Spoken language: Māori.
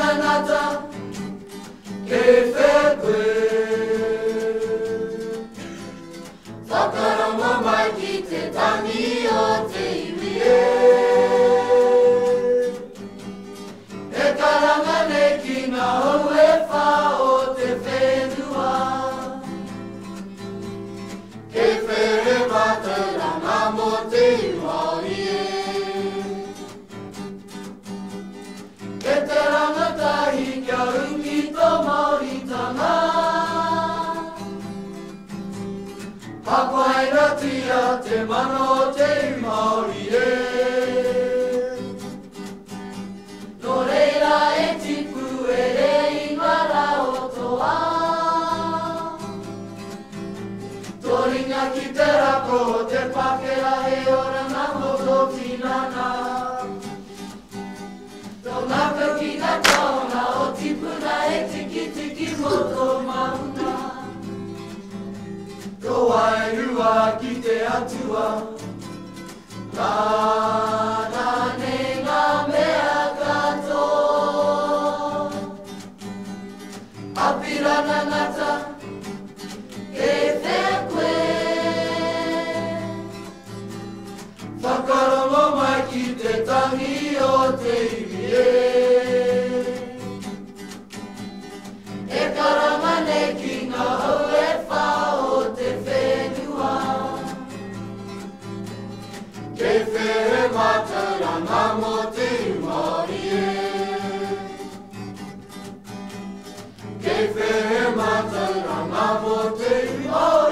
tananata ke fe koe. Whakarongo mai ki te iwi e. E karanga o te whenua. Ke where mātauranga mō te iwa. te mana te Māori e. e tipu e rei mara o toa, tō ki te rako te pāra. rua ki te atua Nā, nā, nē, ngā mea kato Apirana ngata, e te koe Whakarongo mai ki te tangi o te iwi e Give him a turn, I'm a